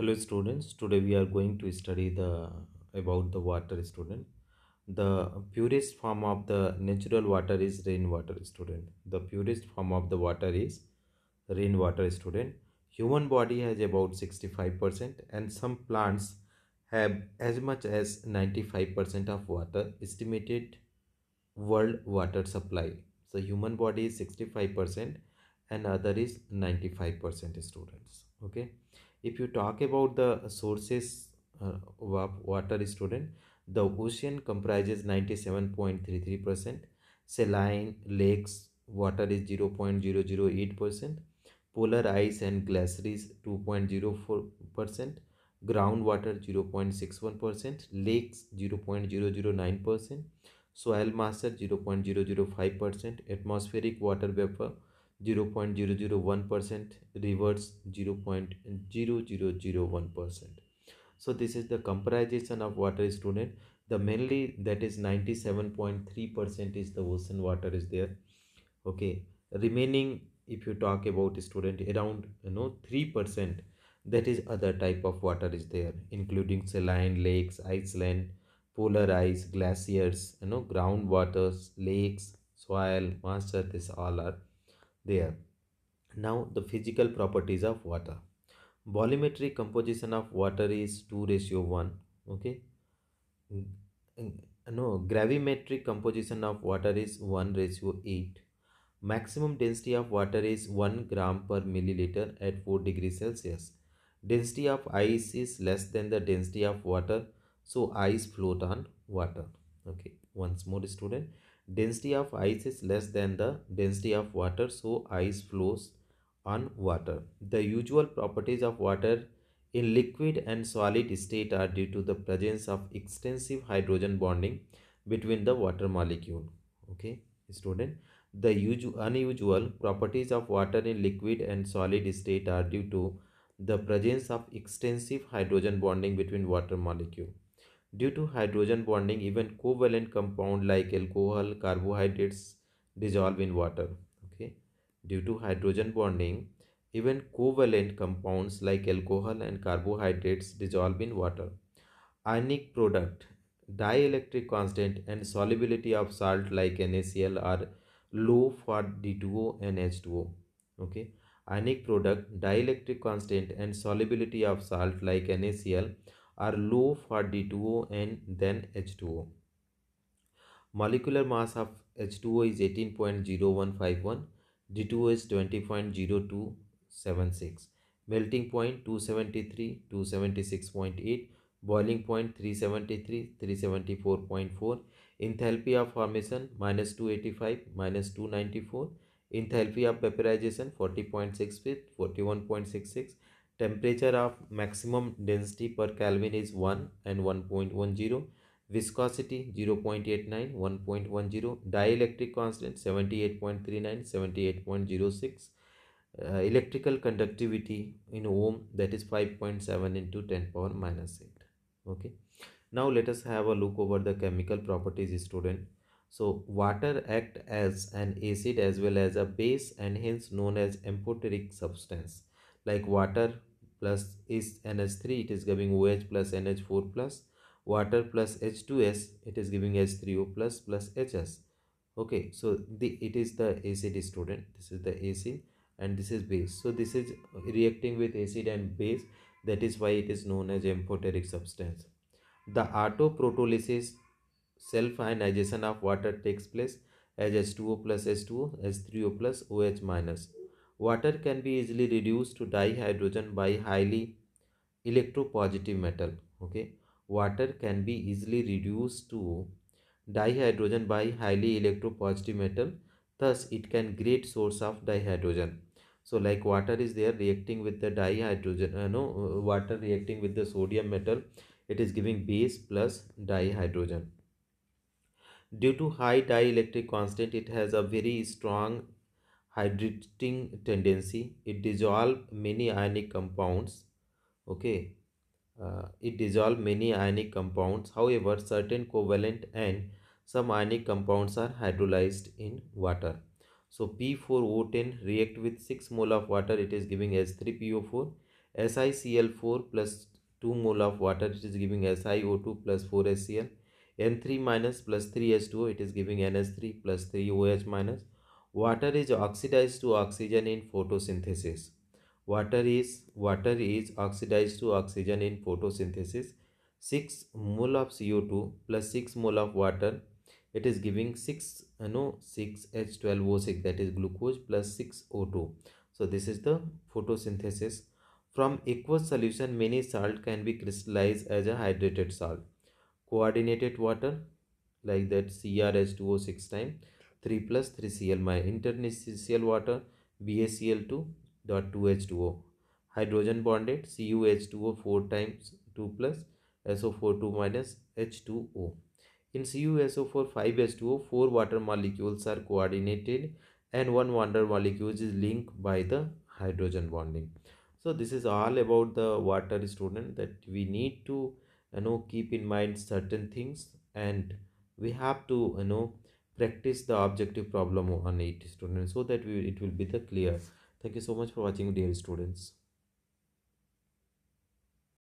Hello students, today we are going to study the about the water student. The purest form of the natural water is rainwater student. The purest form of the water is rainwater student. Human body has about 65% and some plants have as much as 95% of water estimated world water supply. So human body is 65% and other is 95% students. Okay if you talk about the sources uh, of water student the ocean comprises 97.33% saline lakes water is 0.008% polar ice and glaciers 2.04% groundwater 0.61% lakes 0.009% soil moisture 0.005% atmospheric water vapor 0.001% reverse 0.0001% so this is the comparison of water student the mainly that is 97.3% is the ocean water is there. Okay. Remaining if you talk about student around you know 3% that is other type of water is there including saline lakes iceland polar ice glaciers you know groundwaters lakes soil moisture this all are there. Now the physical properties of water. Volumetric composition of water is 2 ratio 1 okay? No gravimetric composition of water is 1 ratio 8 maximum density of water is 1 gram per milliliter at 4 degrees celsius. Density of ice is less than the density of water so ice float on water okay? Once more student density of ice is less than the density of water so ice flows on water. The usual properties of water in liquid and solid state are due to the presence of extensive hydrogen bonding between the water molecule. Okay student. The usual unusual properties of water in liquid and solid state are due to the presence of extensive hydrogen bonding between water molecule Due to hydrogen bonding, even covalent compound like alcohol, carbohydrates dissolve in water. Okay. Due to hydrogen bonding, even covalent compounds like alcohol and carbohydrates dissolve in water. Ionic product, dielectric constant and solubility of salt like NaCl are low for D2O and H2O. Okay. Ionic product, dielectric constant and solubility of salt like NaCl are low for D2O and then H2O. Molecular mass of H2O is 18.0151, D2O is 20.0276, melting point 273, 276.8, boiling point 373, 374.4, enthalpy of formation minus 285, minus 294, enthalpy of vaporization 40.6 41.66 temperature of maximum density per kelvin is 1 and 1.10 viscosity 0.89 1.10 dielectric constant 78.39 78.06 uh, electrical conductivity in ohm that is 5.7 into 10 power minus 8 okay. Now let us have a look over the chemical properties student. So water act as an acid as well as a base and hence known as amphoteric substance. Like water plus is NH3 it is giving OH plus NH4 plus. Water plus H2S it is giving H3O plus plus HS okay so the it is the acid student. This is the acid and this is base. So this is reacting with acid and base. That is why it is known as amphoteric substance. The autoprotolysis self ionization of water takes place as H2O plus H2O H3O plus OH minus Water can be easily reduced to dihydrogen by highly electropositive metal. Okay, water can be easily reduced to dihydrogen by highly electropositive metal. Thus, it can great source of dihydrogen. So, like water is there reacting with the dihydrogen. Uh, no, uh, water reacting with the sodium metal. It is giving base plus dihydrogen. Due to high dielectric constant, it has a very strong hydrating tendency it dissolve many ionic compounds okay? Uh, it dissolve many ionic compounds. However certain covalent and some ionic compounds are hydrolyzed in water. So p4o10 react with 6 mole of water it is giving as 3po4 SiCl4 plus 2 mole of water it is giving SiO2 plus 4HCl N3 minus plus 3H2O it is giving NS3 plus 3OH minus water is oxidized to oxygen in photosynthesis. Water is water is oxidized to oxygen in photosynthesis. 6 mole of CO2 plus 6 mole of water it is giving 6 uh, you know 6 H12O6 that is glucose plus 6 O2 so this is the photosynthesis. From aqueous solution many salt can be crystallized as a hydrated salt. Coordinated water like that CrH2O 6 time 3 plus 3 Cl my interstitial water BaCl2 dot 2H2O hydrogen bonded CuH2O 4 times 2 plus SO4 2 minus H2O in CuSO4 5H2O, four water molecules are coordinated and one water molecule is linked by the hydrogen bonding. So this is all about the water student that we need to you know keep in mind certain things and we have to you know practice the objective problem on it students so that we, it will be the clear. Thank you so much for watching dear students.